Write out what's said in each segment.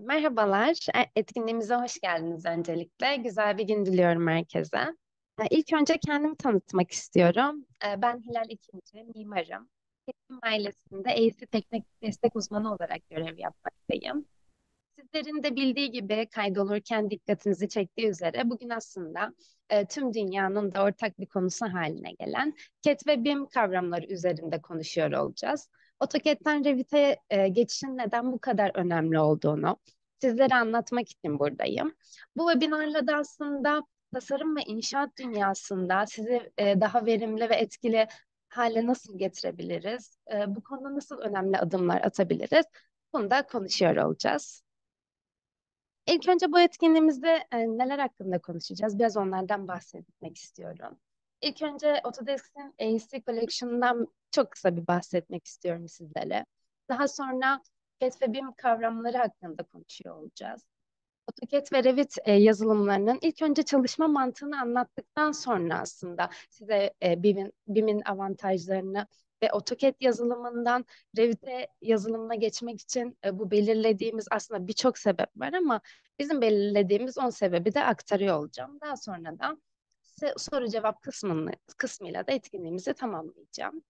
Merhabalar, e, etkinliğimize hoş geldiniz öncelikle. Güzel bir gün diliyorum herkese. E, İlk önce kendimi tanıtmak istiyorum. E, Ben Hilal İkinci, mimarım. Eğitim ailesinde EYSİ Teknik Destek Uzmanı olarak görev yapmaktayım. Sizlerin de bildiği gibi kaydolurken dikkatinizi çektiği üzere bugün aslında e, tüm dünyanın da ortak bir konusu haline gelen CAT ve BIM kavramları üzerinde konuşuyor olacağız. AutoCAD'den Revit'e e, geçişin neden bu kadar önemli olduğunu sizlere anlatmak için buradayım. Bu webinarla da aslında tasarım ve inşaat dünyasında sizi e, daha verimli ve etkili hale nasıl getirebiliriz? E, bu konuda nasıl önemli adımlar atabiliriz? Bunu da konuşuyor olacağız. İlk önce bu etkinliğimizde e, neler hakkında konuşacağız? Biraz onlardan bahsetmek istiyorum. İlk önce Autodesk'in AEC Collection'dan çok kısa bir bahsetmek istiyorum sizlere. Daha sonra CAD ve BIM kavramları hakkında konuşuyor olacağız. AutoCAD ve Revit e, yazılımlarının ilk önce çalışma mantığını anlattıktan sonra aslında size e, BIM'in, BIM'in avantajlarını ve AutoCAD yazılımından Revit'e yazılımına geçmek için e, bu belirlediğimiz aslında birçok sebep var ama bizim belirlediğimiz 10 sebebi de aktarıyor olacağım. Daha sonra da soru cevap kısmını, kısmıyla da etkinliğimizi tamamlayacağım.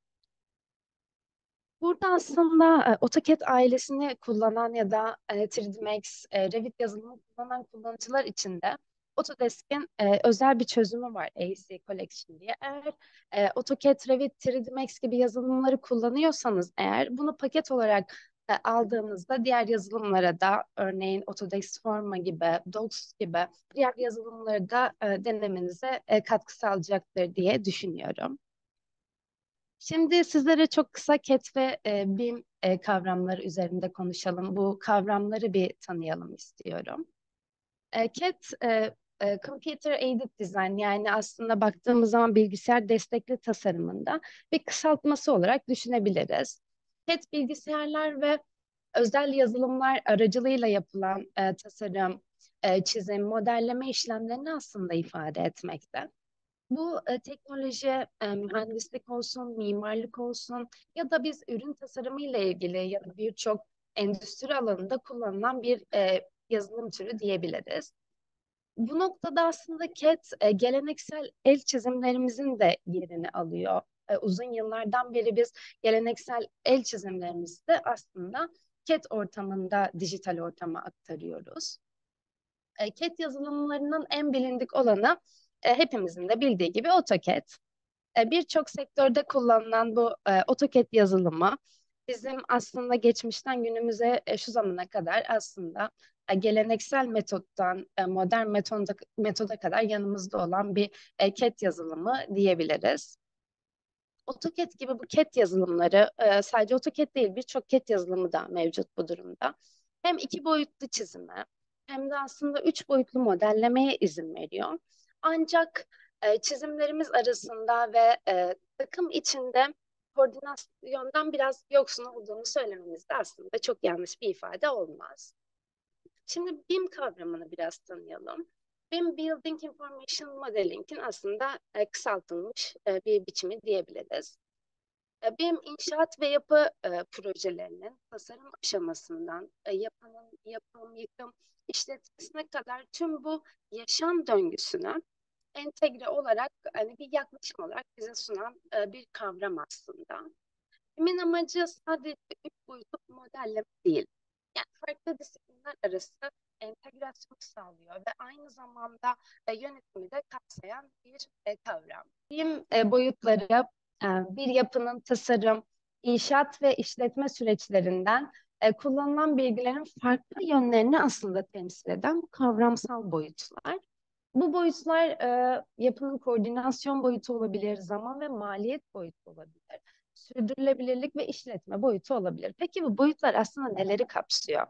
Burada aslında e, AutoCAD ailesini kullanan ya da e, 3D Max, e, Revit yazılımı kullanan kullanıcılar için de Autodesk'in e, özel bir çözümü var AEC Collection diye. Eğer e, AutoCAD, Revit, 3D Max gibi yazılımları kullanıyorsanız eğer bunu paket olarak aldığınızda diğer yazılımlara da örneğin Autodesk Forma gibi, Docs gibi diğer yazılımları da e, denemenize e, katkı sağlayacaktır diye düşünüyorum. Şimdi sizlere çok kısa CAT ve e, BIM e, kavramları üzerinde konuşalım. Bu kavramları bir tanıyalım istiyorum. E, CAT, Computer Aided Design yani aslında baktığımız zaman bilgisayar destekli tasarımında bir kısaltması olarak düşünebiliriz. CAT bilgisayarlar ve özel yazılımlar aracılığıyla yapılan e, tasarım, e, çizim, modelleme işlemlerini aslında ifade etmekte. Bu e, teknoloji, e, mühendislik olsun, mimarlık olsun ya da biz ürün tasarımı ile ilgili ya da birçok endüstri alanında kullanılan bir e, yazılım türü diyebiliriz. Bu noktada aslında CAD e, geleneksel el çizimlerimizin de yerini alıyor. E, uzun yıllardan beri biz geleneksel el çizimlerimizi de aslında CAD ortamında dijital ortama aktarıyoruz. E, CAD yazılımlarının en bilindik olanı e, hepimizin de bildiği gibi AutoCAD. E, Birçok sektörde kullanılan bu e, AutoCAD yazılımı bizim aslında geçmişten günümüze e, şu zamana kadar aslında e, geleneksel metottan e, modern metoda, metoda kadar yanımızda olan bir e, CAD yazılımı diyebiliriz. AutoCAD gibi bu CAD yazılımları e, sadece AutoCAD değil birçok CAD yazılımı da mevcut bu durumda. Hem iki boyutlu çizime hem de aslında üç boyutlu modellemeye izin veriyor. Ancak e, çizimlerimiz arasında ve e, takım içinde koordinasyondan biraz yoksun olduğunu söylememiz de aslında çok yanlış bir ifade olmaz. Şimdi BIM kavramını biraz tanıyalım. BIM Building Information Modeling'in aslında e, kısaltılmış e, bir biçimi diyebiliriz. E, BIM inşaat ve yapı e, projelerinin tasarım aşamasından e, yapının yapım, yıkım, işletmesine kadar tüm bu yaşam döngüsünü entegre olarak hani bir yaklaşım olarak bize sunan e, bir kavram aslında. BIM'in amacı sadece üç boyutlu modelleme değil. Yani farklı disiplinler arası entegrasyon sağlıyor ve aynı zamanda e, yönetimi de kapsayan bir e, kavram. BIM e, boyutları e, bir yapının tasarım, inşaat ve işletme süreçlerinden e, kullanılan bilgilerin farklı yönlerini aslında temsil eden kavramsal boyutlar. Bu boyutlar e, yapının koordinasyon boyutu olabilir, zaman ve maliyet boyutu olabilir, sürdürülebilirlik ve işletme boyutu olabilir. Peki bu boyutlar aslında neleri kapsıyor?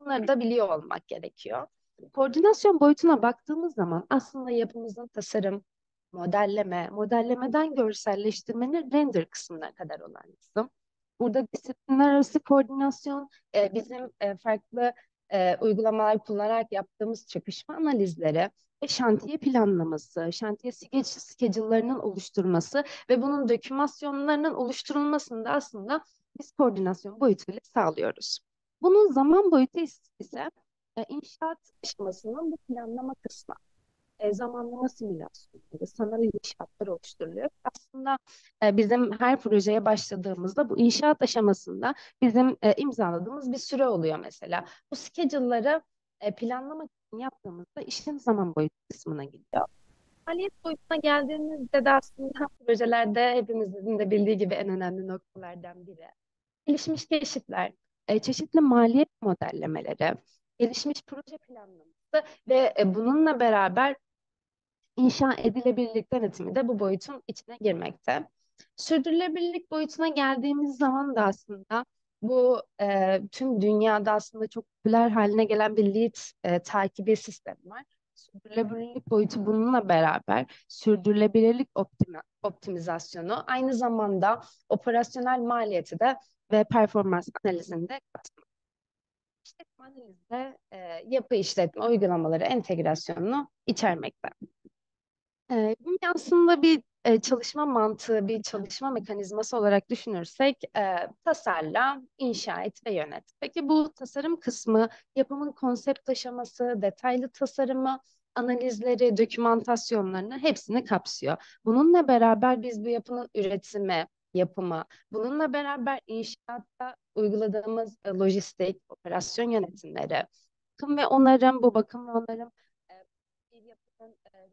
Bunları da biliyor olmak gerekiyor. Koordinasyon boyutuna baktığımız zaman aslında yapımızın tasarım, modelleme, modellemeden görselleştirmenin render kısmına kadar olan kısım. Burada disiplinler arası koordinasyon, e, bizim e, farklı e, uygulamalar kullanarak yaptığımız çakışma analizleri ve şantiye planlaması, şantiye schedule'larının oluşturması ve bunun dokümasyonlarının oluşturulmasını da aslında biz koordinasyon boyutuyla sağlıyoruz. Bunun zaman boyutu ise e, inşaat aşamasının bu planlama kısmı e, zamanlama simülasyonları, sanal inşaatlar oluşturuluyor. Aslında e, bizim her projeye başladığımızda bu inşaat aşamasında bizim e, imzaladığımız bir süre oluyor mesela. Bu schedule'ları e, planlamak için yaptığımızda işin zaman boyutu kısmına gidiyor. Maliyet boyutuna geldiğimizde de aslında projelerde hepimizin de bildiği gibi en önemli noktalardan biri. Gelişmiş keşifler, e, çeşitli maliyet modellemeleri, gelişmiş proje planlaması ve e, bununla beraber inşa edilebilirlik denetimi de bu boyutun içine girmekte. Sürdürülebilirlik boyutuna geldiğimiz zaman da aslında bu e, tüm dünyada aslında çok popüler haline gelen bir lead e, takibi sistemi var. Sürdürülebilirlik boyutu bununla beraber sürdürülebilirlik optimi optimizasyonu aynı zamanda operasyonel maliyeti de ve performans analizinde. İşletme analizde e, yapı işletme uygulamaları entegrasyonunu içermekte. Bu aslında bir e, çalışma mantığı, bir çalışma mekanizması olarak düşünürsek e, tasarla, inşa et ve yönet. Peki bu tasarım kısmı yapımın konsept aşaması, detaylı tasarımı, analizleri, dokümantasyonlarını hepsini kapsıyor. Bununla beraber biz bu yapının üretimi, yapımı, bununla beraber inşaatta uyguladığımız e, lojistik, operasyon yönetimleri, bakım ve onarım, bu bakım ve onarım yapının e,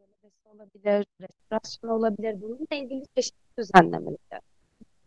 olabilir, restorasyon olabilir. Bununla ilgili çeşitli düzenlemeleri,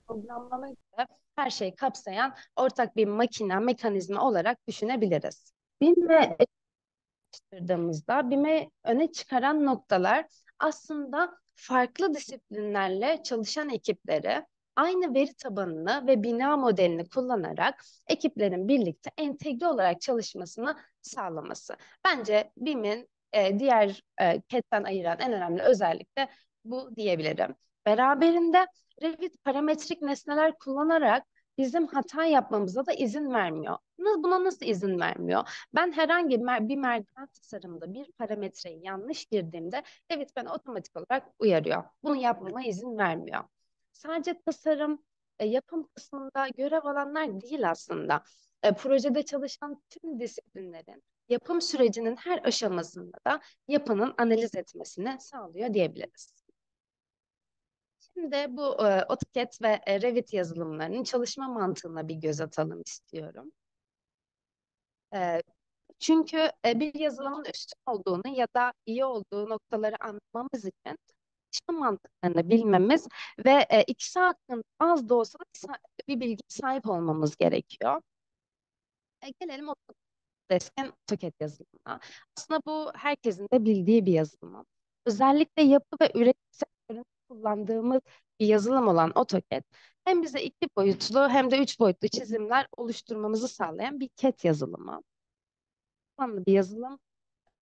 programlama gibi her şeyi kapsayan ortak bir makine, mekanizma olarak düşünebiliriz. BİM araştırdığımızda BİM'e öne çıkaran noktalar aslında farklı disiplinlerle çalışan ekipleri aynı veri tabanını ve bina modelini kullanarak ekiplerin birlikte entegre olarak çalışmasını sağlaması. Bence BİM'in e, diğer e, CAD'den ayıran en önemli özellik de bu diyebilirim. Beraberinde Revit parametrik nesneler kullanarak bizim hata yapmamıza da izin vermiyor. Buna nasıl izin vermiyor? Ben herhangi bir merdiven tasarımda bir parametreyi yanlış girdiğimde Revit beni otomatik olarak uyarıyor. Bunu yapmama izin vermiyor. Sadece tasarım, e, yapım kısmında görev alanlar değil aslında. E, projede çalışan tüm disiplinlerin yapım sürecinin her aşamasında da yapının analiz etmesini sağlıyor diyebiliriz. Şimdi bu e, AutoCAD ve e, Revit yazılımlarının çalışma mantığına bir göz atalım istiyorum. E, çünkü e, bir yazılımın üstün olduğunu ya da iyi olduğu noktaları anlamamız için çalışma mantıklarını bilmemiz ve e, ikisi hakkında az da olsa bir bilgi sahip olmamız gerekiyor. E, gelelim Desken AutoCAD yazılımına. Aslında bu herkesin de bildiği bir yazılım. Özellikle yapı ve üretim sektöründe kullandığımız bir yazılım olan AutoCAD hem bize iki boyutlu hem de üç boyutlu çizimler oluşturmamızı sağlayan bir CAD yazılımı. Bir yazılım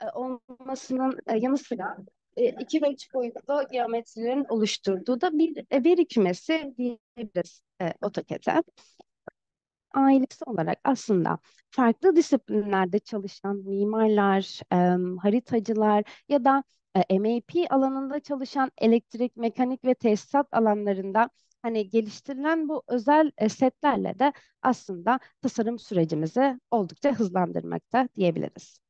e, olmasının e, yanı sıra e, iki ve üç boyutlu geometrilerin oluşturduğu da bir veri kümesi diyebiliriz AutoCAD'e ailesi olarak aslında farklı disiplinlerde çalışan mimarlar, e, haritacılar ya da e, MAP alanında çalışan elektrik, mekanik ve tesisat alanlarında hani geliştirilen bu özel e, setlerle de aslında tasarım sürecimizi oldukça hızlandırmakta diyebiliriz.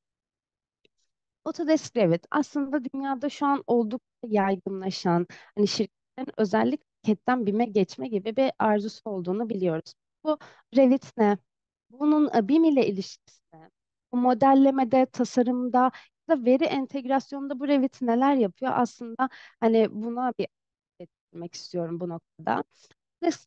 Autodesk Revit aslında dünyada şu an oldukça yaygınlaşan, hani şirketlerin özellikle CAD'den BIM'e geçme gibi bir arzusu olduğunu biliyoruz. Bu Revit ne? Bunun e, BIM ile ilişkisi ne? Bu modellemede, tasarımda da veri entegrasyonunda bu Revit neler yapıyor? Aslında hani buna bir etmek istiyorum bu noktada.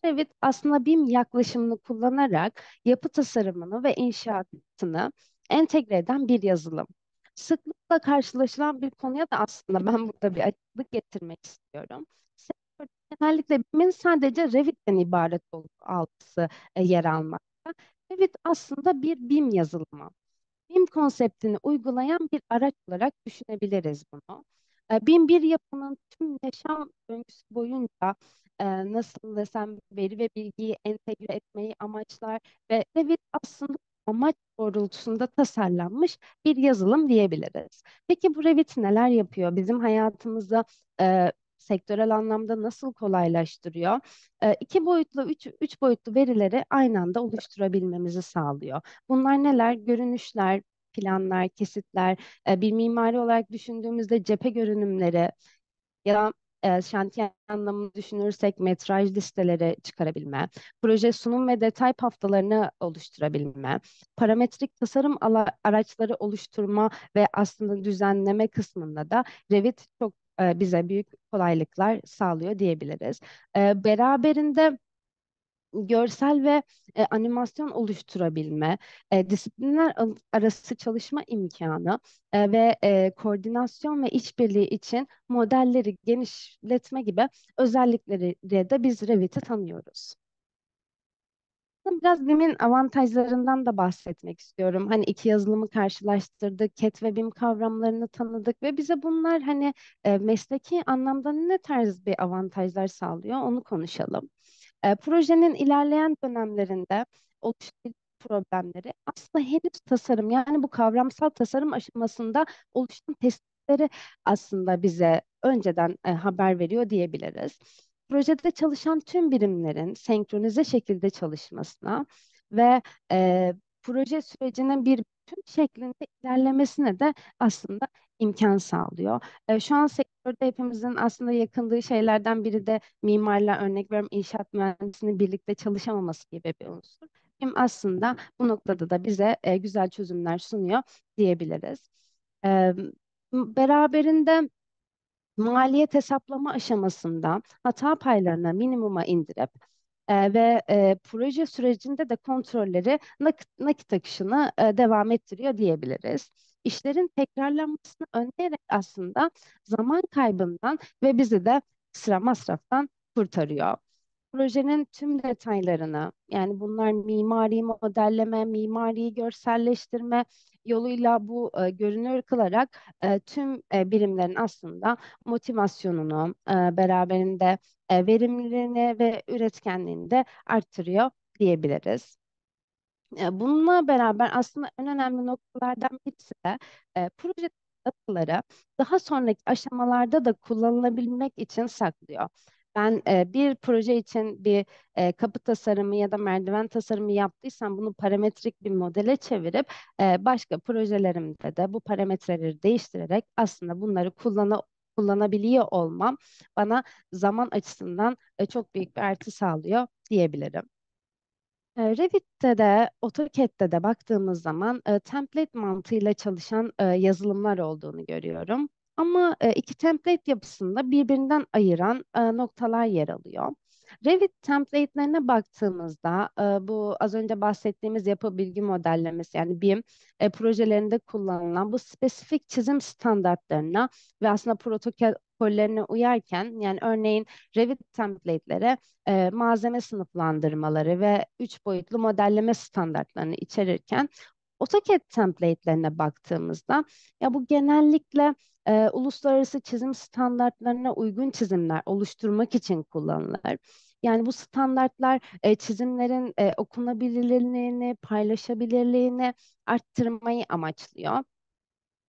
Revit aslında BIM yaklaşımını kullanarak yapı tasarımını ve inşaatını entegre eden bir yazılım. Sıklıkla karşılaşılan bir konuya da aslında ben burada bir açıklık getirmek istiyorum genellikle BİM'in sadece Revit'ten ibaret olduğu algısı e, yer almakta. Revit aslında bir BİM yazılımı. BİM konseptini uygulayan bir araç olarak düşünebiliriz bunu. E, BİM bir yapının tüm yaşam döngüsü boyunca e, nasıl desem veri ve bilgiyi entegre etmeyi amaçlar ve Revit aslında amaç doğrultusunda tasarlanmış bir yazılım diyebiliriz. Peki bu Revit neler yapıyor? Bizim hayatımızda e, sektörel anlamda nasıl kolaylaştırıyor? E, iki boyutlu, üç, üç boyutlu verileri aynı anda oluşturabilmemizi sağlıyor. Bunlar neler? Görünüşler, planlar, kesitler, e, bir mimari olarak düşündüğümüzde cephe görünümleri ya e, şantiye anlamını düşünürsek metraj listeleri çıkarabilme, proje sunum ve detay haftalarını oluşturabilme, parametrik tasarım araçları oluşturma ve aslında düzenleme kısmında da Revit çok e, bize büyük kolaylıklar sağlıyor diyebiliriz. E, beraberinde görsel ve e, animasyon oluşturabilme, e, disiplinler arası çalışma imkanı e, ve e, koordinasyon ve işbirliği için modelleri genişletme gibi özellikleri de biz Revit'i tanıyoruz. Biraz BİM'in avantajlarından da bahsetmek istiyorum. Hani iki yazılımı karşılaştırdık, CAT ve BİM kavramlarını tanıdık ve bize bunlar hani e, mesleki anlamda ne tarz bir avantajlar sağlıyor onu konuşalım. E, projenin ilerleyen dönemlerinde oluşan problemleri aslında henüz tasarım yani bu kavramsal tasarım aşamasında oluşan testleri aslında bize önceden e, haber veriyor diyebiliriz. Projede çalışan tüm birimlerin senkronize şekilde çalışmasına ve e, proje sürecinin bir bütün şeklinde ilerlemesine de aslında imkan sağlıyor. E, şu an sektörde hepimizin aslında yakındığı şeylerden biri de mimarla örnek veriyorum inşaat mühendisinin birlikte çalışamaması gibi bir unsur. Hem aslında bu noktada da bize e, güzel çözümler sunuyor diyebiliriz. E, beraberinde maliyet hesaplama aşamasında hata paylarını minimuma indirip e, ve e, proje sürecinde de kontrolleri nakit, nakit akışını e, devam ettiriyor diyebiliriz. İşlerin tekrarlanmasını önleyerek aslında zaman kaybından ve bizi de sıra masraftan kurtarıyor projenin tüm detaylarını yani bunlar mimari modelleme, mimari görselleştirme yoluyla bu e, görünür kılarak e, tüm e, birimlerin aslında motivasyonunu e, beraberinde e, verimliliğini ve üretkenliğini de arttırıyor diyebiliriz. E, Bununla beraber aslında en önemli noktalardan birisi de e, proje dataları daha sonraki aşamalarda da kullanılabilmek için saklıyor. Ben e, bir proje için bir e, kapı tasarımı ya da merdiven tasarımı yaptıysam bunu parametrik bir modele çevirip e, başka projelerimde de bu parametreleri değiştirerek aslında bunları kullanı kullanabiliyor olmam bana zaman açısından e, çok büyük bir artı sağlıyor diyebilirim. Revit'te de AutoCAD'de de baktığımız zaman e, template mantığıyla çalışan e, yazılımlar olduğunu görüyorum. Ama e, iki template yapısında birbirinden ayıran e, noktalar yer alıyor. Revit template'lerine baktığımızda e, bu az önce bahsettiğimiz yapı bilgi modellemesi yani BIM e, projelerinde kullanılan bu spesifik çizim standartlarına ve aslında protokollerine uyarken yani örneğin Revit template'lere e, malzeme sınıflandırmaları ve üç boyutlu modelleme standartlarını içerirken AutoCAD template'lerine baktığımızda ya bu genellikle e, uluslararası çizim standartlarına uygun çizimler oluşturmak için kullanılır. Yani bu standartlar e, çizimlerin e, okunabilirliğini, paylaşabilirliğini arttırmayı amaçlıyor.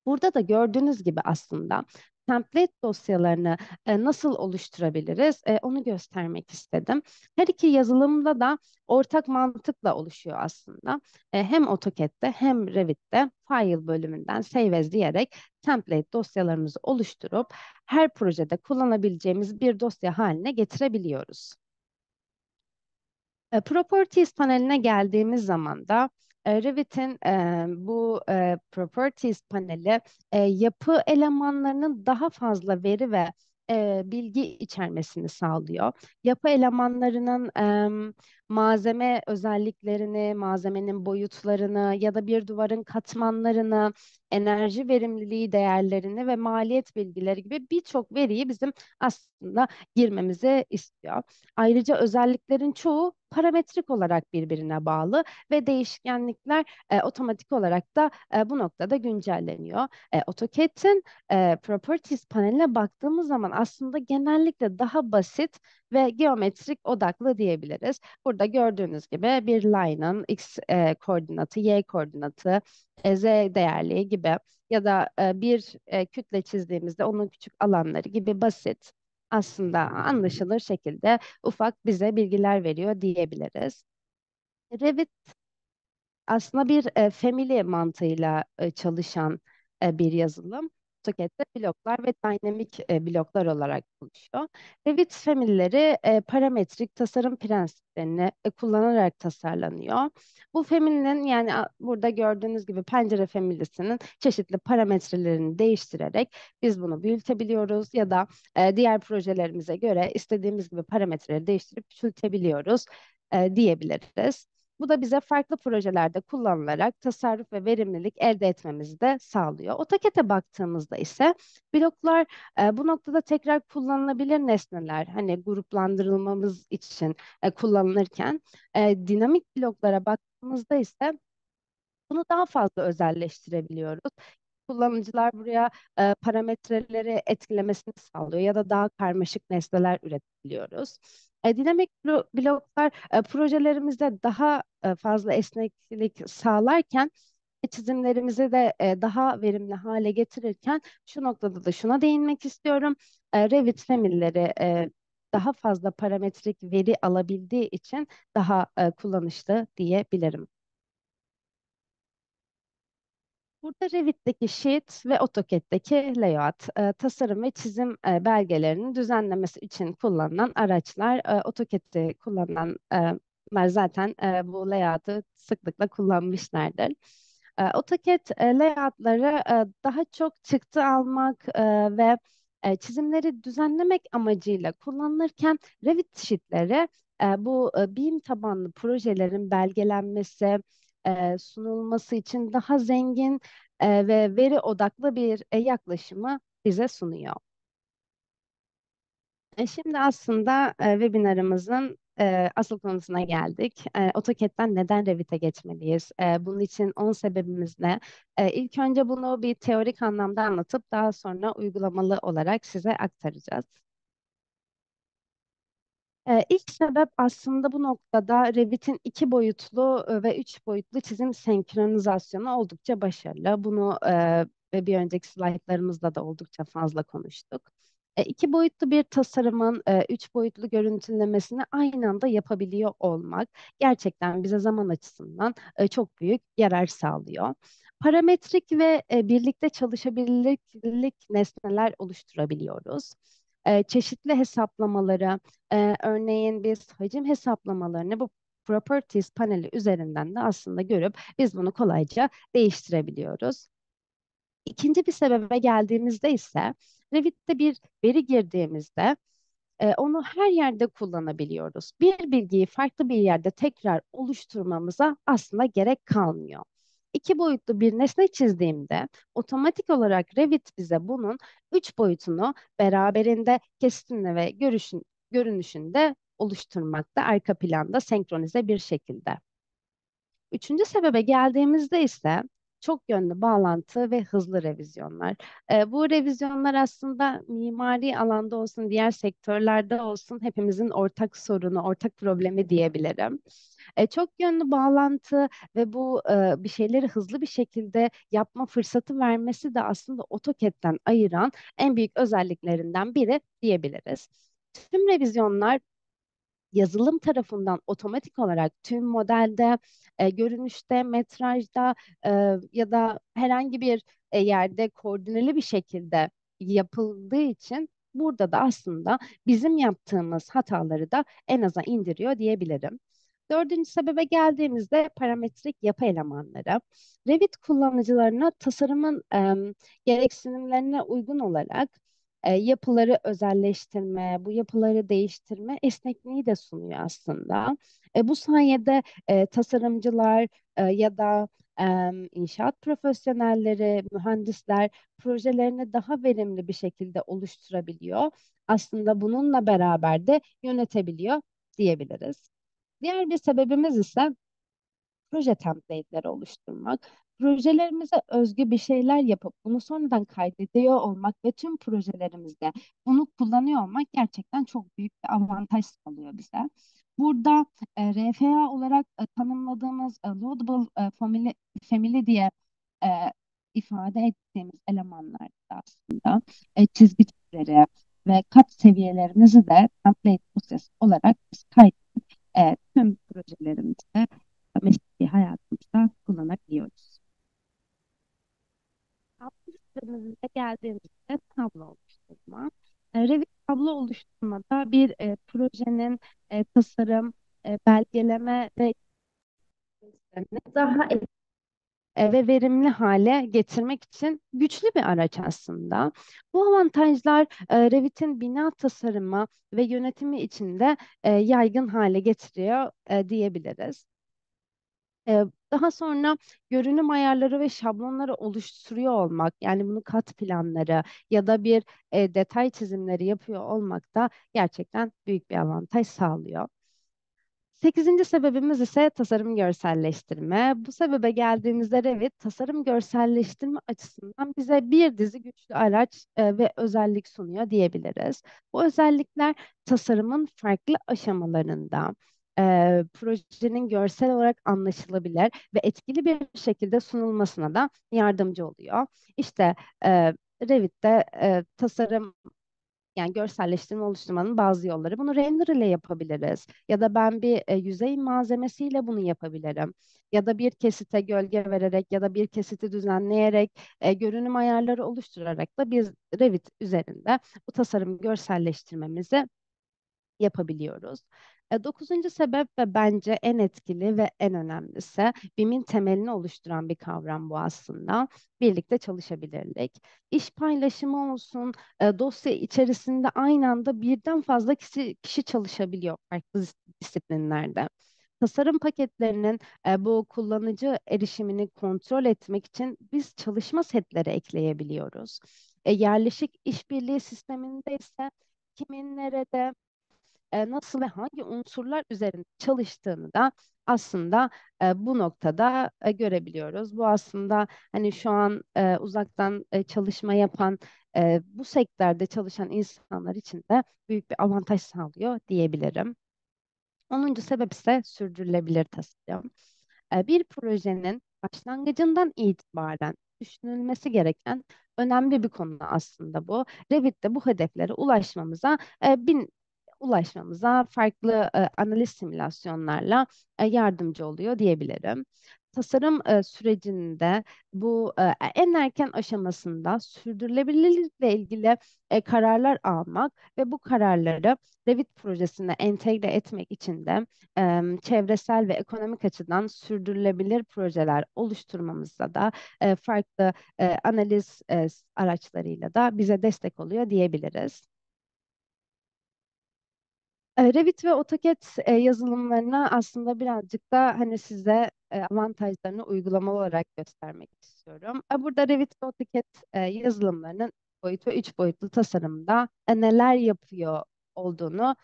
Burada da gördüğünüz gibi aslında template dosyalarını e, nasıl oluşturabiliriz e, onu göstermek istedim. Her iki yazılımda da ortak mantıkla oluşuyor aslında. E, hem AutoCAD'de hem Revit'te file bölümünden save as diyerek template dosyalarımızı oluşturup her projede kullanabileceğimiz bir dosya haline getirebiliyoruz. E, Properties paneline geldiğimiz zaman da Revit'in e, bu e, Properties paneli e, yapı elemanlarının daha fazla veri ve e, bilgi içermesini sağlıyor. Yapı elemanlarının e, malzeme özelliklerini, malzemenin boyutlarını ya da bir duvarın katmanlarını, enerji verimliliği değerlerini ve maliyet bilgileri gibi birçok veriyi bizim aslında girmemizi istiyor. Ayrıca özelliklerin çoğu parametrik olarak birbirine bağlı ve değişkenlikler e, otomatik olarak da e, bu noktada güncelleniyor. E, AutoCAD'in e, Properties paneline baktığımız zaman aslında genellikle daha basit ve geometrik odaklı diyebiliriz. Burada gördüğünüz gibi bir line'ın x e, koordinatı, y koordinatı, e, z değerliği gibi ya da e, bir e, kütle çizdiğimizde onun küçük alanları gibi basit aslında anlaşılır şekilde ufak bize bilgiler veriyor diyebiliriz. Revit aslında bir e, family mantığıyla e, çalışan e, bir yazılım. AutoCAD'de bloklar ve dinamik e, bloklar olarak oluşuyor. Revit family'leri e, parametrik tasarım prensiplerini e, kullanarak tasarlanıyor. Bu family'nin yani burada gördüğünüz gibi pencere family'sinin çeşitli parametrelerini değiştirerek biz bunu büyütebiliyoruz ya da e, diğer projelerimize göre istediğimiz gibi parametreleri değiştirip küçültebiliyoruz e, diyebiliriz. Bu da bize farklı projelerde kullanılarak tasarruf ve verimlilik elde etmemizi de sağlıyor. AutoCAD'e baktığımızda ise bloklar e, bu noktada tekrar kullanılabilir nesneler, hani gruplandırılmamız için e, kullanılırken e, dinamik bloklara baktığımızda ise bunu daha fazla özelleştirebiliyoruz kullanıcılar buraya e, parametreleri etkilemesini sağlıyor ya da daha karmaşık nesneler üretebiliyoruz. E, dinamik blo- bloklar e, projelerimizde daha e, fazla esneklik sağlarken çizimlerimizi de e, daha verimli hale getirirken şu noktada da şuna değinmek istiyorum. E, Revit family'leri e, daha fazla parametrik veri alabildiği için daha e, kullanışlı diyebilirim. Burada Revit'teki sheet ve AutoCAD'deki layout, e, tasarım ve çizim e, belgelerinin düzenlemesi için kullanılan araçlar. E, AutoCAD'de kullanılanlar zaten e, bu layout'ı sıklıkla kullanmışlardır. E, AutoCAD e, layout'ları e, daha çok çıktı almak e, ve e, çizimleri düzenlemek amacıyla kullanılırken Revit sheet'leri e, bu e, BIM tabanlı projelerin belgelenmesi, e, sunulması için daha zengin e, ve veri odaklı bir e, yaklaşımı bize sunuyor. Şimdi aslında webinarımızın asıl konusuna geldik. E, AutoCAD'den neden Revit'e geçmeliyiz? Bunun için 10 sebebimiz ne? E, ilk önce bunu bir teorik anlamda anlatıp daha sonra uygulamalı olarak size aktaracağız. Ee, ilk sebep aslında bu noktada Revit'in iki boyutlu e, ve üç boyutlu çizim senkronizasyonu oldukça başarılı. Bunu e, ve bir önceki slaytlarımızda da oldukça fazla konuştuk. E, iki boyutlu bir tasarımın e, üç boyutlu görüntülemesini aynı anda yapabiliyor olmak gerçekten bize zaman açısından e, çok büyük yarar sağlıyor. Parametrik ve e, birlikte çalışabilirlik nesneler oluşturabiliyoruz e, çeşitli hesaplamaları, e, örneğin biz hacim hesaplamalarını bu properties paneli üzerinden de aslında görüp biz bunu kolayca değiştirebiliyoruz. İkinci bir sebebe geldiğimizde ise Revit'te bir veri girdiğimizde e, onu her yerde kullanabiliyoruz. Bir bilgiyi farklı bir yerde tekrar oluşturmamıza aslında gerek kalmıyor iki boyutlu bir nesne çizdiğimde otomatik olarak Revit bize bunun üç boyutunu beraberinde kesitinde ve görüşün, görünüşünde oluşturmakta arka planda senkronize bir şekilde. Üçüncü sebebe geldiğimizde ise çok yönlü bağlantı ve hızlı revizyonlar. E, bu revizyonlar aslında mimari alanda olsun, diğer sektörlerde olsun hepimizin ortak sorunu, ortak problemi diyebilirim. E, çok yönlü bağlantı ve bu e, bir şeyleri hızlı bir şekilde yapma fırsatı vermesi de aslında AutoCAD'den ayıran en büyük özelliklerinden biri diyebiliriz. Tüm revizyonlar yazılım tarafından otomatik olarak tüm modelde, e, görünüşte, metrajda e, ya da herhangi bir e, yerde koordineli bir şekilde yapıldığı için burada da aslında bizim yaptığımız hataları da en aza indiriyor diyebilirim. Dördüncü sebebe geldiğimizde parametrik yapı elemanları. Revit kullanıcılarına tasarımın e, gereksinimlerine uygun olarak e, yapıları özelleştirme, bu yapıları değiştirme esnekliği de sunuyor aslında. E, bu sayede e, tasarımcılar e, ya da inşaat profesyonelleri, mühendisler projelerini daha verimli bir şekilde oluşturabiliyor. Aslında bununla beraber de yönetebiliyor diyebiliriz. Diğer bir sebebimiz ise proje template'leri oluşturmak. Projelerimize özgü bir şeyler yapıp bunu sonradan kaydediyor olmak ve tüm projelerimizde bunu kullanıyor olmak gerçekten çok büyük bir avantaj sağlıyor bize. Burada e, RFA olarak e, tanımladığımız e, loadable e, family, family diye e, ifade ettiğimiz elemanlar da aslında e, çizgi tipleri ve kat seviyelerimizi de template dosyası olarak biz kaydedip e, tüm projelerimizde mesleki hayatımızda kullanabiliyoruz. Sırasına geldiğimizde tablo oluşturma. E, Revit tablo oluşturmada bir e, projenin e, tasarım, e, belgeleme ve daha e, ve verimli hale getirmek için güçlü bir araç aslında. Bu avantajlar e, Revit'in bina tasarımı ve yönetimi içinde e, yaygın hale getiriyor e, diyebiliriz. E, daha sonra görünüm ayarları ve şablonları oluşturuyor olmak, yani bunu kat planları ya da bir e, detay çizimleri yapıyor olmak da gerçekten büyük bir avantaj sağlıyor. Sekizinci sebebimiz ise tasarım görselleştirme. Bu sebebe geldiğimizde Revit tasarım görselleştirme açısından bize bir dizi güçlü araç ve özellik sunuyor diyebiliriz. Bu özellikler tasarımın farklı aşamalarında e, projenin görsel olarak anlaşılabilir ve etkili bir şekilde sunulmasına da yardımcı oluyor. İşte e, Revit'te e, tasarım yani görselleştirme oluşturmanın bazı yolları. Bunu render ile yapabiliriz. Ya da ben bir e, yüzey malzemesiyle bunu yapabilirim. Ya da bir kesite gölge vererek ya da bir kesiti düzenleyerek e, görünüm ayarları oluşturarak da biz Revit üzerinde bu tasarım görselleştirmemizi yapabiliyoruz. E, dokuzuncu sebep ve bence en etkili ve en önemlisi BİM'in temelini oluşturan bir kavram bu aslında. Birlikte çalışabilirlik. İş paylaşımı olsun, e, dosya içerisinde aynı anda birden fazla kişi, kişi çalışabiliyor farklı disiplinlerde. Tasarım paketlerinin e, bu kullanıcı erişimini kontrol etmek için biz çalışma setleri ekleyebiliyoruz. E, yerleşik işbirliği sisteminde ise kimin nerede, e, nasıl ve hangi unsurlar üzerinde çalıştığını da aslında e, bu noktada e, görebiliyoruz. Bu aslında hani şu an e, uzaktan e, çalışma yapan e, bu sektörde çalışan insanlar için de büyük bir avantaj sağlıyor diyebilirim. Onuncu sebep ise sürdürülebilir tasarım. E, bir projenin başlangıcından itibaren düşünülmesi gereken önemli bir konu aslında bu. Revit'te bu hedeflere ulaşmamıza e, bin, ulaşmamıza farklı e, analiz simülasyonlarla e, yardımcı oluyor diyebilirim. Tasarım e, sürecinde bu e, en erken aşamasında sürdürülebilirlikle ilgili e, kararlar almak ve bu kararları Revit projesine entegre etmek için de e, çevresel ve ekonomik açıdan sürdürülebilir projeler oluşturmamızda da e, farklı e, analiz e, araçlarıyla da bize destek oluyor diyebiliriz. E, Revit ve AutoCAD e, yazılımlarına aslında birazcık da hani size e, avantajlarını uygulamalı olarak göstermek istiyorum. Burada Revit ve AutoCAD yazılımlarının boyut ve üç boyutlu tasarımda neler yapıyor olduğunu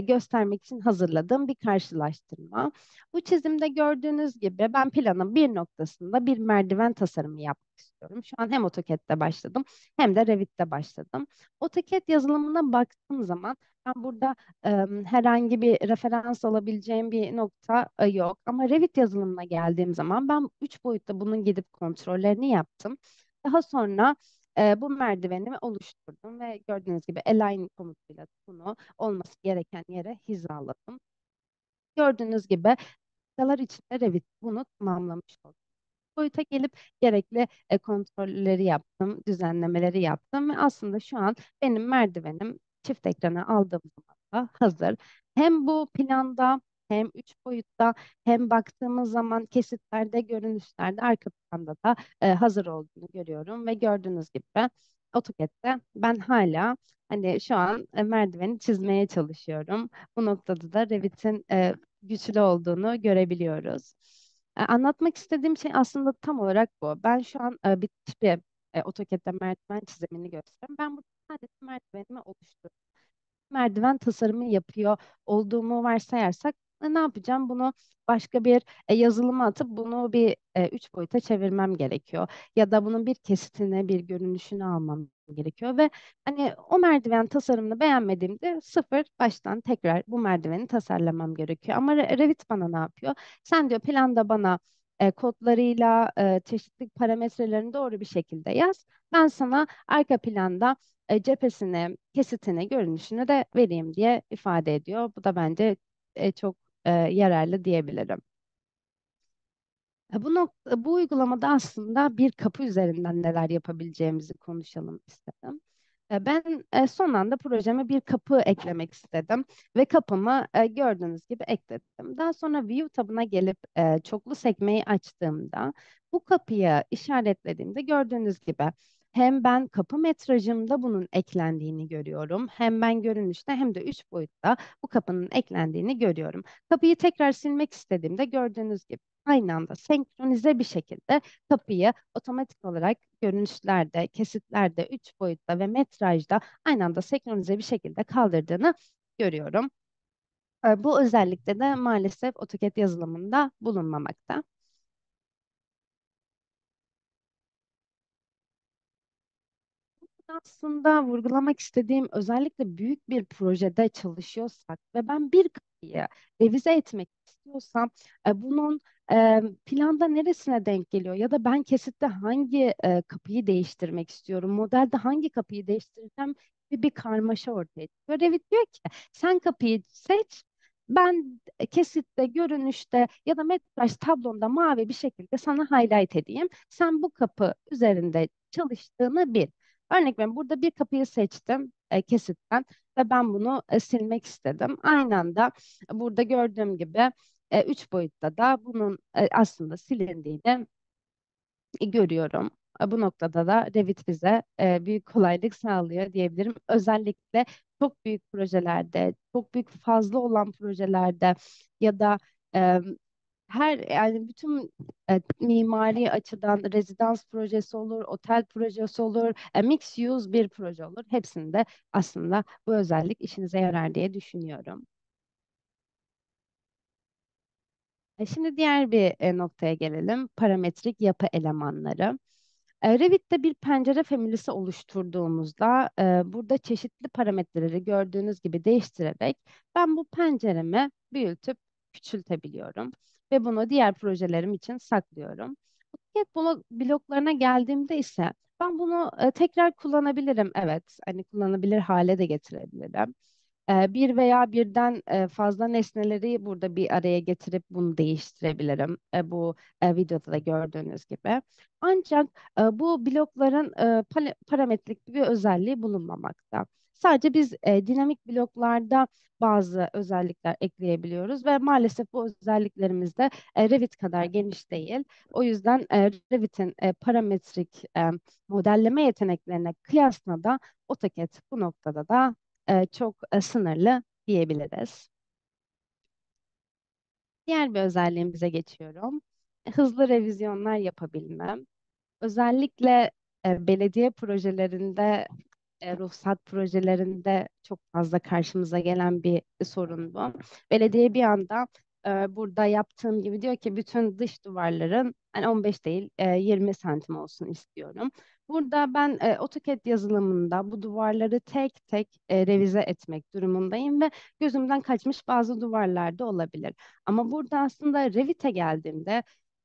göstermek için hazırladığım bir karşılaştırma. Bu çizimde gördüğünüz gibi ben planın bir noktasında bir merdiven tasarımı yapmak istiyorum. Şu an hem AutoCAD'de başladım hem de Revit'te başladım. AutoCAD yazılımına baktığım zaman ben burada e, herhangi bir referans alabileceğim bir nokta e, yok. Ama Revit yazılımına geldiğim zaman ben üç boyutta bunun gidip kontrollerini yaptım. Daha sonra e, bu merdivenimi oluşturdum ve gördüğünüz gibi align komutuyla bunu olması gereken yere hizaladım. Gördüğünüz gibi noktalar içinde Revit bunu tamamlamış oldu boyuta gelip gerekli e, kontrolleri yaptım, düzenlemeleri yaptım ve aslında şu an benim merdivenim çift ekrana aldığım zaman da hazır. Hem bu planda hem üç boyutta hem baktığımız zaman kesitlerde, görünüşlerde arka planda da e, hazır olduğunu görüyorum ve gördüğünüz gibi AutoCAD'de ben hala hani şu an e, merdiveni çizmeye çalışıyorum. Bu noktada da Revit'in e, güçlü olduğunu görebiliyoruz. E, anlatmak istediğim şey aslında tam olarak bu. Ben şu an e, bitmiş bir e, AutoCAD'de merdiven çizimini gösteriyorum. Ben burada sadece merdivenimi oluşturdum. Merdiven tasarımı yapıyor olduğumu varsayarsak ne yapacağım? Bunu başka bir e, yazılıma atıp bunu bir e, üç boyuta çevirmem gerekiyor. Ya da bunun bir kesitini, bir görünüşünü almam gerekiyor ve hani o merdiven tasarımını beğenmediğimde sıfır baştan tekrar bu merdiveni tasarlamam gerekiyor. Ama Revit bana ne yapıyor? Sen diyor planda bana e, kodlarıyla e, çeşitli parametrelerini doğru bir şekilde yaz. Ben sana arka planda e, cephesini, kesitini, görünüşünü de vereyim diye ifade ediyor. Bu da bence e, çok e, yararlı diyebilirim. Bu nokta, bu uygulamada aslında bir kapı üzerinden neler yapabileceğimizi konuşalım istedim. E, Ben e, son anda projeme bir kapı eklemek istedim ve kapımı e, gördüğünüz gibi ekledim. Daha sonra View tabına gelip çoklu sekmeyi açtığımda bu kapıyı işaretlediğimde gördüğünüz gibi hem ben kapı metrajımda bunun eklendiğini görüyorum, hem ben görünüşte hem de üç boyutta bu kapının eklendiğini görüyorum. Kapıyı tekrar silmek istediğimde gördüğünüz gibi aynı anda senkronize bir şekilde kapıyı otomatik olarak görünüşlerde, kesitlerde, üç boyutta ve metrajda aynı anda senkronize bir şekilde kaldırdığını görüyorum. Bu özellikle de maalesef AutoCAD yazılımında bulunmamakta. Aslında vurgulamak istediğim özellikle büyük bir projede çalışıyorsak ve ben bir kapıyı revize etmek istiyorsam e, bunun e, planda neresine denk geliyor ya da ben kesitte hangi e, kapıyı değiştirmek istiyorum, modelde hangi kapıyı değiştireceğim gibi bir karmaşa ortaya çıkıyor. Revit diyor ki sen kapıyı seç, ben kesitte, görünüşte ya da metraj tablonda mavi bir şekilde sana highlight edeyim. Sen bu kapı üzerinde çalıştığını bil. Örnek veriyorum burada bir kapıyı seçtim e, kesitten ve ben bunu e, silmek istedim. Aynı anda burada gördüğüm gibi e, üç boyutta da bunun e, aslında silindiğini e, görüyorum. E, Bu noktada da Revit bize e, büyük kolaylık sağlıyor diyebilirim. Özellikle çok büyük projelerde, çok büyük fazla olan projelerde ya da e, her yani bütün e, mimari açıdan rezidans projesi olur, otel projesi olur, e, mix use bir proje olur. Hepsinde aslında bu özellik işinize yarar diye düşünüyorum. E, şimdi diğer bir e, noktaya gelelim. Parametrik yapı elemanları. E, Revit'te bir pencere familisi oluşturduğumuzda e, burada çeşitli parametreleri gördüğünüz gibi değiştirerek ben bu penceremi büyütüp küçültebiliyorum ve bunu diğer projelerim için saklıyorum. Buket blo- bloklarına geldiğimde ise ben bunu e, tekrar kullanabilirim. Evet, hani kullanabilir hale de getirebilirim. E, bir veya birden e, fazla nesneleri burada bir araya getirip bunu değiştirebilirim. Bu videoda da gördüğünüz gibi. Ancak bu blokların parametrik bir özelliği bulunmamakta. Sadece biz e, dinamik bloklarda bazı özellikler ekleyebiliyoruz ve maalesef bu özelliklerimiz de e, Revit kadar geniş değil. O yüzden e, Revit'in e, parametrik e, modelleme yeteneklerine kıyasla da AutoCAD bu noktada da e, çok e, sınırlı diyebiliriz. Diğer bir özelliğimize geçiyorum. Hızlı revizyonlar yapabilmem. Özellikle e, belediye projelerinde, e, ruhsat projelerinde çok fazla karşımıza gelen bir sorun bu. Belediye bir anda e, burada yaptığım gibi diyor ki bütün dış duvarların hani 15 değil e, 20 santim olsun istiyorum. Burada ben e, AutoCAD yazılımında bu duvarları tek tek e, revize etmek durumundayım ve gözümden kaçmış bazı duvarlar da olabilir. Ama burada aslında Revit'e geldiğimde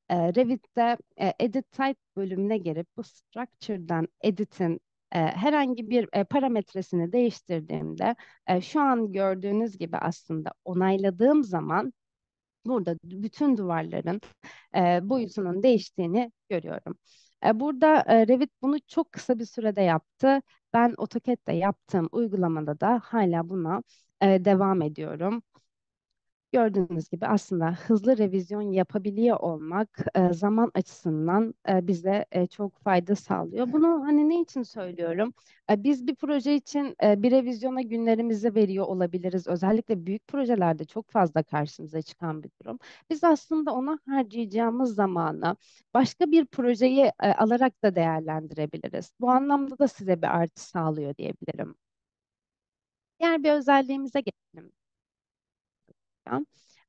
e, Revit'te e, Edit Type bölümüne girip bu Structure'dan Edit'in herhangi bir parametresini değiştirdiğimde şu an gördüğünüz gibi aslında onayladığım zaman burada bütün duvarların boyutunun değiştiğini görüyorum. Burada Revit bunu çok kısa bir sürede yaptı. Ben AutoCAD'de yaptığım uygulamada da hala buna devam ediyorum. Gördüğünüz gibi aslında hızlı revizyon yapabiliyor olmak e, zaman açısından e, bize e, çok fayda sağlıyor. Bunu hani ne için söylüyorum? E, biz bir proje için e, bir revizyona günlerimizi veriyor olabiliriz. Özellikle büyük projelerde çok fazla karşımıza çıkan bir durum. Biz aslında ona harcayacağımız zamanı başka bir projeyi e, alarak da değerlendirebiliriz. Bu anlamda da size bir artı sağlıyor diyebilirim. Diğer bir özelliğimize gelelim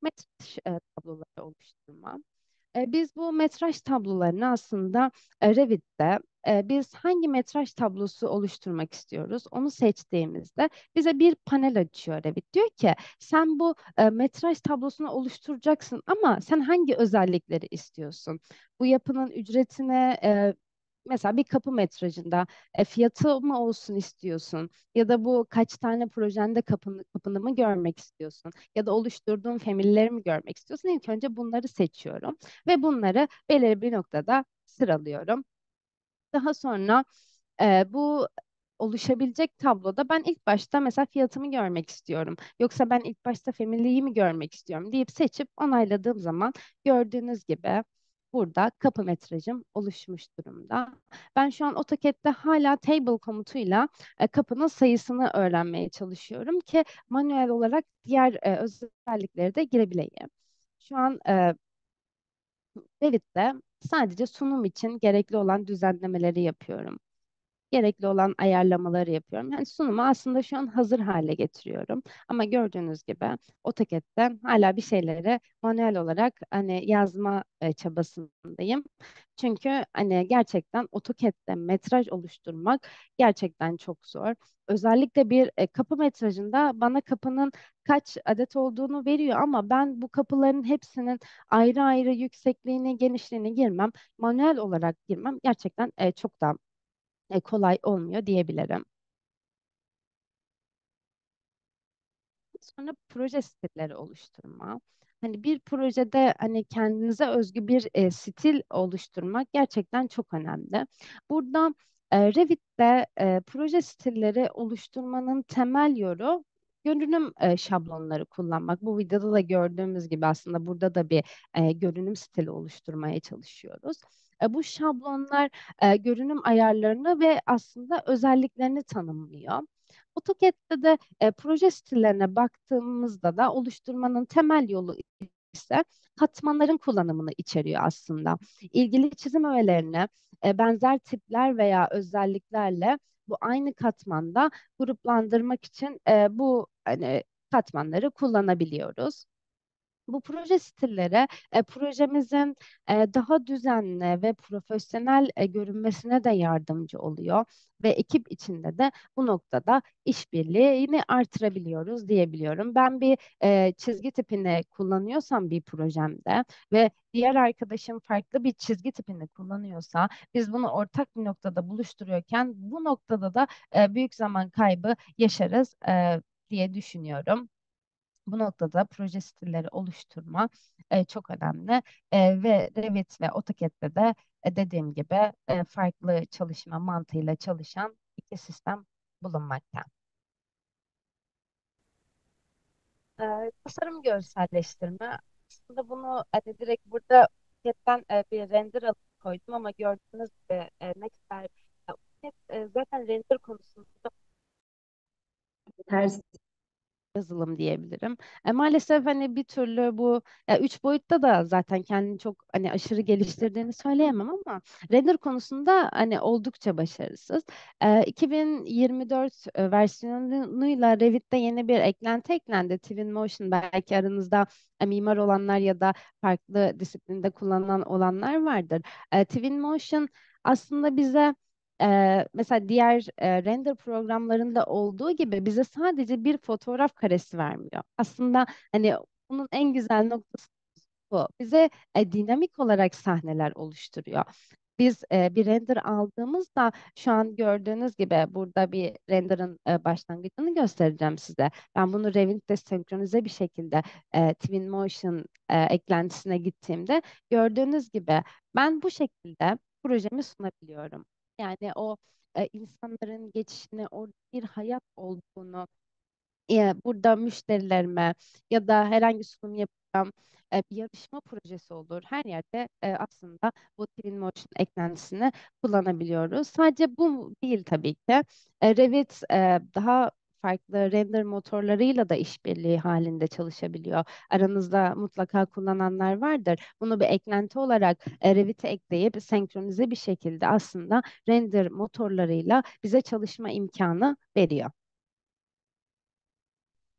metraj e, tabloları oluşturma. E, biz bu metraj tablolarını aslında e, Revit'te e, biz hangi metraj tablosu oluşturmak istiyoruz onu seçtiğimizde bize bir panel açıyor Revit. Diyor ki sen bu e, metraj tablosunu oluşturacaksın ama sen hangi özellikleri istiyorsun? Bu yapının ücretine, e, mesela bir kapı metrajında e, fiyatı mı olsun istiyorsun? Ya da bu kaç tane projende kapını, kapını mı görmek istiyorsun? Ya da oluşturduğun familleri mi görmek istiyorsun? İlk önce bunları seçiyorum ve bunları belirli bir noktada sıralıyorum. Daha sonra e, bu oluşabilecek tabloda ben ilk başta mesela fiyatımı görmek istiyorum. Yoksa ben ilk başta Family'yi mi görmek istiyorum deyip seçip onayladığım zaman gördüğünüz gibi burada kapı metrajım oluşmuş durumda. Ben şu an AutoCAD'de hala table komutuyla e, kapının sayısını öğrenmeye çalışıyorum ki manuel olarak diğer e, özellikleri de girebileyim. Şu an e, Revit'te sadece sunum için gerekli olan düzenlemeleri yapıyorum gerekli olan ayarlamaları yapıyorum. Yani sunumu aslında şu an hazır hale getiriyorum. Ama gördüğünüz gibi AutoCAD'de hala bir şeyleri manuel olarak hani yazma e, çabasındayım. Çünkü hani gerçekten AutoCAD'de metraj oluşturmak gerçekten çok zor. Özellikle bir e, kapı metrajında bana kapının kaç adet olduğunu veriyor ama ben bu kapıların hepsinin ayrı ayrı yüksekliğini, genişliğini girmem, manuel olarak girmem gerçekten e, çok da e, kolay olmuyor diyebilirim. Sonra proje stilleri oluşturma. Hani bir projede hani kendinize özgü bir e, stil oluşturmak gerçekten çok önemli. Burada e, Revit'te e, proje stilleri oluşturmanın temel yolu görünüm e, şablonları kullanmak. Bu videoda da gördüğümüz gibi aslında burada da bir e, görünüm stili oluşturmaya çalışıyoruz. E, bu şablonlar e, görünüm ayarlarını ve aslında özelliklerini tanımlıyor. AutoCAD'de de e, proje stillerine baktığımızda da oluşturmanın temel yolu ise katmanların kullanımını içeriyor aslında. İlgili çizim öğelerini e, benzer tipler veya özelliklerle bu aynı katmanda gruplandırmak için e, bu hani katmanları kullanabiliyoruz. Bu proje stilleri e, projemizin e, daha düzenli ve profesyonel e, görünmesine de yardımcı oluyor ve ekip içinde de bu noktada işbirliğini artırabiliyoruz diyebiliyorum. Ben bir e, çizgi tipini kullanıyorsam bir projemde ve diğer arkadaşım farklı bir çizgi tipini kullanıyorsa biz bunu ortak bir noktada buluşturuyorken bu noktada da e, büyük zaman kaybı yaşarız e, diye düşünüyorum. Bu noktada proje stilleri oluşturma e, çok önemli e, ve Revit ve AutoCAD'de de e, dediğim gibi e, farklı çalışma mantığıyla çalışan iki sistem bulunmakta. E, tasarım görselleştirme aslında bunu hani direkt burada AutoCAD'den e, bir render alıp koydum ama gördüğünüz gibi e, Next'ler e, AutoCAD e, zaten render konusunda ters yazılım diyebilirim. E, maalesef hani bir türlü bu ya üç boyutta da zaten kendini çok hani aşırı geliştirdiğini söyleyemem ama render konusunda hani oldukça başarısız. E, 2024 e, versiyonuyla Revit'te yeni bir eklenti eklendi. Twinmotion belki aranızda e, mimar olanlar ya da farklı disiplinde kullanılan olanlar vardır. E, Twinmotion aslında bize e, mesela diğer e, render programlarında olduğu gibi bize sadece bir fotoğraf karesi vermiyor. Aslında hani bunun en güzel noktası bu. Bize e, dinamik olarak sahneler oluşturuyor. Biz e, bir render aldığımızda şu an gördüğünüz gibi burada bir render'ın e, başlangıcını göstereceğim size. Ben bunu Revit'te senkronize bir şekilde e, Twinmotion e, eklentisine gittiğimde gördüğünüz gibi ben bu şekilde projemi sunabiliyorum. Yani o e, insanların geçişine orada bir hayat olduğunu e, burada müşterilerime ya da herhangi sunum yapacağım e, bir yarışma projesi olur. Her yerde e, aslında bu Twinmotion eklentisini kullanabiliyoruz. Sadece bu değil tabii ki. E, Revit e, daha farklı render motorlarıyla da işbirliği halinde çalışabiliyor. Aranızda mutlaka kullananlar vardır. Bunu bir eklenti olarak e, Revit'e ekleyip senkronize bir şekilde aslında render motorlarıyla bize çalışma imkanı veriyor.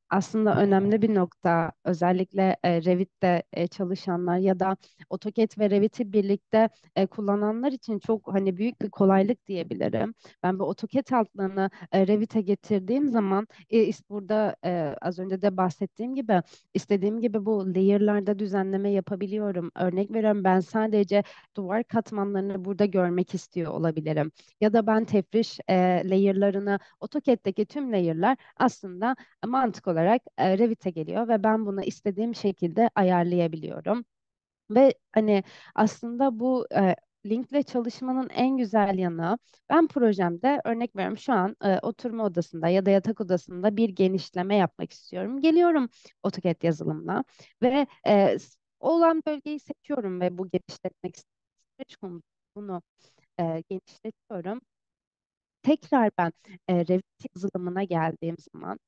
Aslında önemli bir nokta. Özellikle e, Revit'te e, çalışanlar ya da AutoCAD ve Revit'i birlikte e, kullananlar için çok hani büyük bir kolaylık diyebilirim. Ben bu AutoCAD altlarını e, Revit'e getirdiğim zaman e, burada e, az önce de bahsettiğim gibi istediğim gibi bu layer'larda düzenleme yapabiliyorum. Örnek veriyorum ben sadece duvar katmanlarını burada görmek istiyor olabilirim. Ya da ben tefriş e, layer'larını AutoCAD'deki tüm layer'lar aslında mantık olarak e, Revit'e geliyor ve ben bunu istediğim şekilde ayarlayabiliyorum. Ve hani aslında bu e, linkle çalışmanın en güzel yanı ben projemde örnek veriyorum şu an e, oturma odasında ya da yatak odasında bir genişleme yapmak istiyorum. Geliyorum AutoCAD yazılımla ve e, olan bölgeyi seçiyorum ve bu genişletmek istiyorum. Bunu e, genişletiyorum. Tekrar ben e, Revit yazılımına geldiğim zaman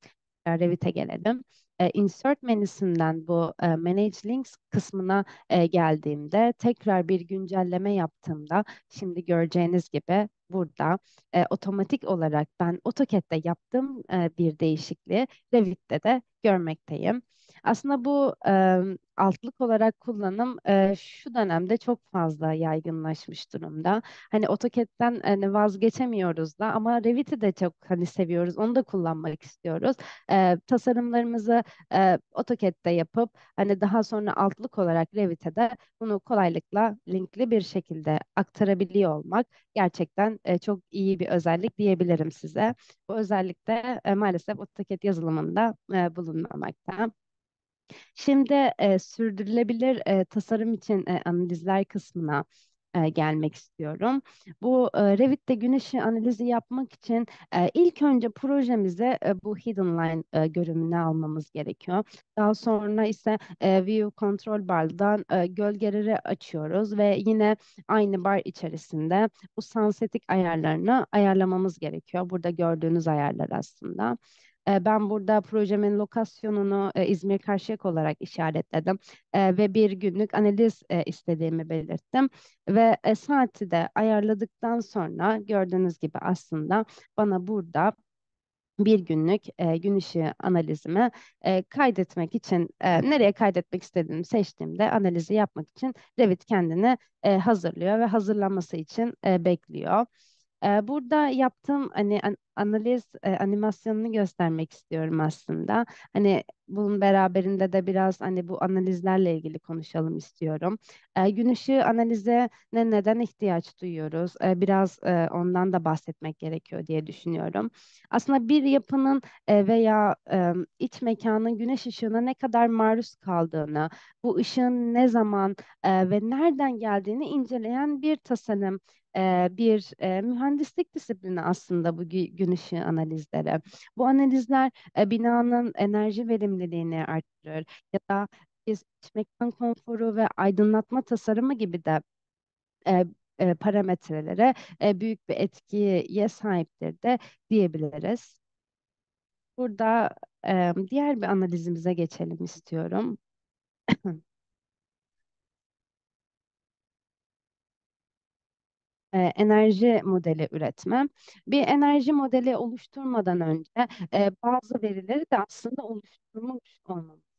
tekrar Revit'e gelelim. E, insert menüsünden bu e, Manage Links kısmına e, geldiğimde tekrar bir güncelleme yaptığımda şimdi göreceğiniz gibi burada e, otomatik olarak ben AutoCAD'de yaptığım e, bir değişikliği Revit'te de görmekteyim. Aslında bu e, altlık olarak kullanım e, şu dönemde çok fazla yaygınlaşmış durumda. Hani AutoCAD'den hani vazgeçemiyoruz da ama Revit'i de çok hani seviyoruz. Onu da kullanmak istiyoruz e, tasarımlarımızı e, AutoCAD'de yapıp hani daha sonra altlık olarak Revit'e de bunu kolaylıkla linkli bir şekilde aktarabiliyor olmak gerçekten e, çok iyi bir özellik diyebilirim size. Bu özellik de e, maalesef AutoCAD yazılımında e, bulunmamakta. Şimdi e, sürdürülebilir e, tasarım için e, analizler kısmına e, gelmek istiyorum. Bu e, Revit'te gün ışığı analizi yapmak için e, ilk önce projemize e, bu Hidden Line e, görünümünü almamız gerekiyor. Daha sonra ise e, View Control Bar'dan e, gölgeleri açıyoruz ve yine aynı bar içerisinde bu sunsetting ayarlarını ayarlamamız gerekiyor. Burada gördüğünüz ayarlar aslında. E, Ben burada projemin lokasyonunu e, İzmir Karşıyaka olarak işaretledim E, ve bir günlük analiz e, istediğimi belirttim ve e, saati de ayarladıktan sonra gördüğünüz gibi aslında bana burada bir günlük e, gün ışığı analizimi e, kaydetmek için e, nereye kaydetmek istediğimi seçtiğimde analizi yapmak için Revit kendini e, hazırlıyor ve hazırlanması için e, bekliyor. Ee, burada yaptığım hani an- analiz e, animasyonunu göstermek istiyorum aslında. Hani bunun beraberinde de biraz hani bu analizlerle ilgili konuşalım istiyorum. Ee, gün ışığı analize ne neden ihtiyaç duyuyoruz? Ee, biraz e, ondan da bahsetmek gerekiyor diye düşünüyorum. Aslında bir yapının e, veya e, iç mekanın güneş ışığına ne kadar maruz kaldığını, bu ışığın ne zaman e, ve nereden geldiğini inceleyen bir tasarım bir mühendislik disiplini aslında bu gü- gün ışığı analizleri. Bu analizler binanın enerji verimliliğini arttırır ya da biz mekan konforu ve aydınlatma tasarımı gibi de parametrelere büyük bir etkiye sahiptir de diyebiliriz. Burada diğer bir analizimize geçelim istiyorum. e, enerji modeli üretme. Bir enerji modeli oluşturmadan önce e, bazı verileri de aslında oluşturmuş olmamız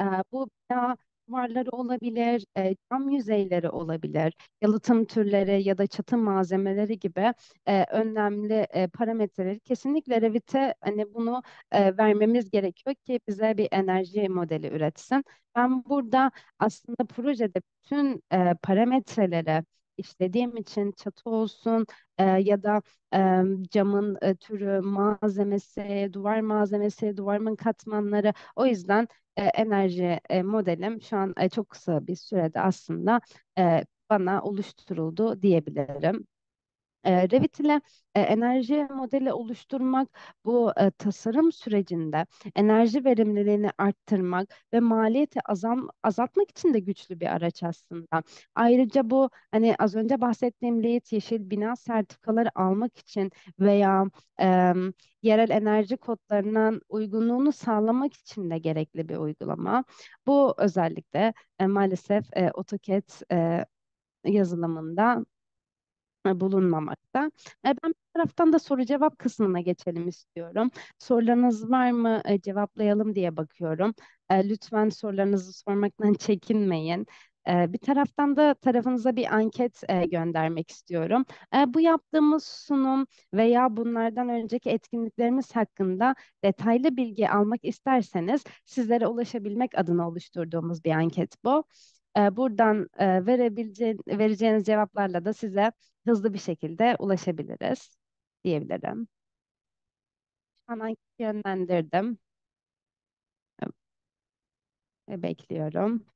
e, bu bina duvarları olabilir, e, cam yüzeyleri olabilir, yalıtım türleri ya da çatı malzemeleri gibi e, önemli e, parametreleri kesinlikle Revit'e hani bunu e, vermemiz gerekiyor ki bize bir enerji modeli üretsin. Ben burada aslında projede bütün e, parametreleri işlediğim için çatı olsun e, ya da e, camın e, türü, malzemesi, duvar malzemesi, duvarın katmanları o yüzden e, enerji e, modelim şu an e, çok kısa bir sürede aslında e, bana oluşturuldu diyebilirim. E, Revit ile e, enerji modeli oluşturmak bu e, tasarım sürecinde enerji verimliliğini arttırmak ve maliyeti azam, azaltmak için de güçlü bir araç aslında. Ayrıca bu hani az önce bahsettiğim LEED yeşil bina sertifikaları almak için veya e, yerel enerji kodlarının uygunluğunu sağlamak için de gerekli bir uygulama. Bu özellikle e, maalesef e, AutoCAD e, yazılımında bulunmamakta. E, Ben bir taraftan da soru cevap kısmına geçelim istiyorum. Sorularınız var mı? E, Cevaplayalım diye bakıyorum. E, Lütfen sorularınızı sormaktan çekinmeyin. E, Bir taraftan da tarafınıza bir anket e, göndermek istiyorum. E, Bu yaptığımız sunum veya bunlardan önceki etkinliklerimiz hakkında detaylı bilgi almak isterseniz sizlere ulaşabilmek adına oluşturduğumuz bir anket bu. E, Buradan e, verebileceğin, vereceğiniz cevaplarla da size hızlı bir şekilde ulaşabiliriz diyebilirim. Şu an anketi yönlendirdim ve bekliyorum.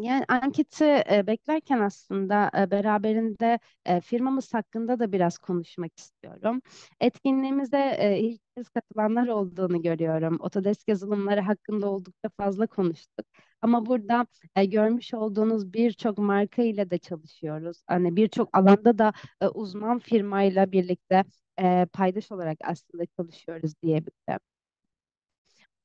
Yani anketi e, beklerken aslında e, beraberinde e, firmamız hakkında da biraz konuşmak istiyorum. Etkinliğimize e, ilk kez katılanlar olduğunu görüyorum. Autodesk yazılımları hakkında oldukça fazla konuştuk. Ama burada e, görmüş olduğunuz birçok marka ile de çalışıyoruz. Hani birçok alanda da e, uzman firmayla birlikte e, paydaş olarak aslında çalışıyoruz diyebilirim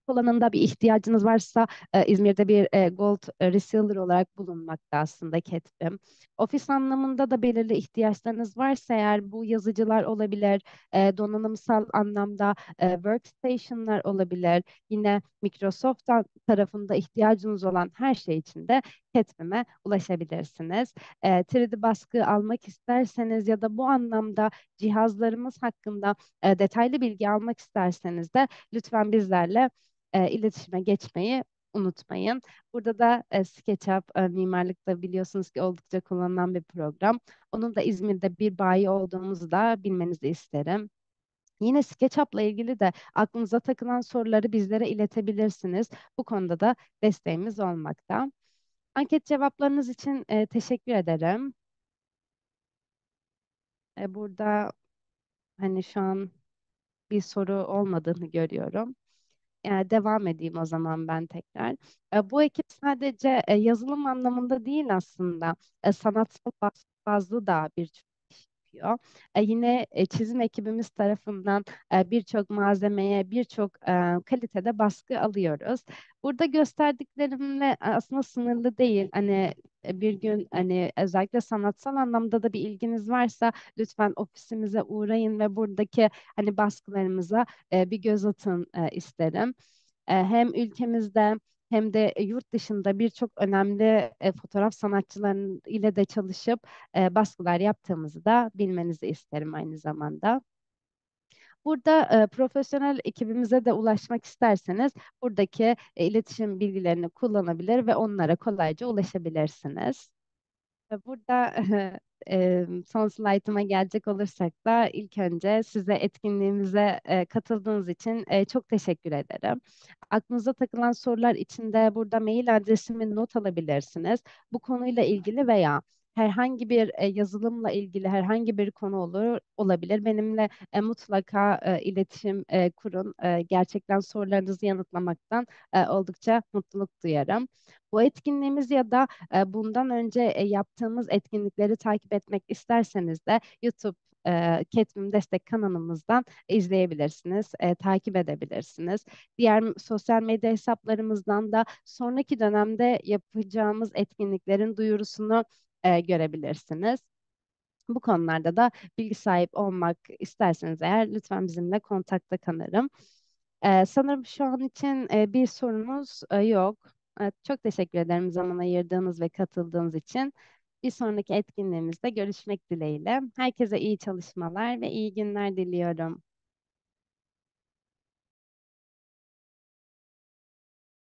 alanında bir ihtiyacınız varsa e, İzmir'de bir e, Gold e, Reseller olarak bulunmakta aslında Ketbim. Ofis anlamında da belirli ihtiyaçlarınız varsa eğer bu yazıcılar olabilir, e, donanımsal anlamda e, workstation'lar olabilir, yine Microsoft tarafında ihtiyacınız olan her şey için de Ketbim'e ulaşabilirsiniz. E, 3D baskı almak isterseniz ya da bu anlamda cihazlarımız hakkında e, detaylı bilgi almak isterseniz de lütfen bizlerle e, iletişime geçmeyi unutmayın. Burada da e, SketchUp e, mimarlıkta biliyorsunuz ki oldukça kullanılan bir program. Onun da İzmir'de bir bayi olduğumuzu da bilmenizi isterim. Yine SketchUp'la ilgili de aklınıza takılan soruları bizlere iletebilirsiniz. Bu konuda da desteğimiz olmakta. Anket cevaplarınız için e, teşekkür ederim. E, burada hani şu an bir soru olmadığını görüyorum. Yani devam edeyim o zaman ben tekrar. E, bu ekip sadece e, yazılım anlamında değil aslında. E, sanatsal baz- bazlı da iş yapıyor. E, yine e, çizim ekibimiz tarafından e, birçok malzemeye, birçok e, kalitede baskı alıyoruz. Burada gösterdiklerimle aslında sınırlı değil. Hani e, bir gün hani özellikle sanatsal anlamda da bir ilginiz varsa lütfen ofisimize uğrayın ve buradaki hani baskılarımıza e, bir göz atın e, isterim. E, hem ülkemizde hem de yurt dışında birçok önemli e, fotoğraf sanatçılarının ile de çalışıp e, baskılar yaptığımızı da bilmenizi isterim aynı zamanda. Burada e, profesyonel ekibimize de ulaşmak isterseniz buradaki e, iletişim bilgilerini kullanabilir ve onlara kolayca ulaşabilirsiniz. Burada e, son slaytıma gelecek olursak da ilk önce size etkinliğimize e, katıldığınız için e, çok teşekkür ederim. Aklınıza takılan sorular için de burada mail adresimi not alabilirsiniz. Bu konuyla ilgili veya herhangi bir e, yazılımla ilgili herhangi bir konu olur olabilir. Benimle e, mutlaka e, iletişim e, kurun. E, gerçekten sorularınızı yanıtlamaktan e, oldukça mutluluk duyarım. Bu etkinliğimiz ya da e, bundan önce e, yaptığımız etkinlikleri takip etmek isterseniz de YouTube e, Ketmim Destek kanalımızdan izleyebilirsiniz, e, takip edebilirsiniz. Diğer sosyal medya hesaplarımızdan da sonraki dönemde yapacağımız etkinliklerin duyurusunu e, görebilirsiniz. Bu konularda da bilgi sahip olmak isterseniz eğer lütfen bizimle kontakta kalırım. Ee, sanırım şu an için e, bir sorunuz e, yok. Evet, çok teşekkür ederim zaman ayırdığınız ve katıldığınız için. Bir sonraki etkinliğimizde görüşmek dileğiyle. Herkese iyi çalışmalar ve iyi günler diliyorum.